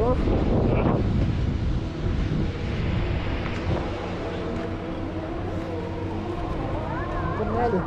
الموتور كمالي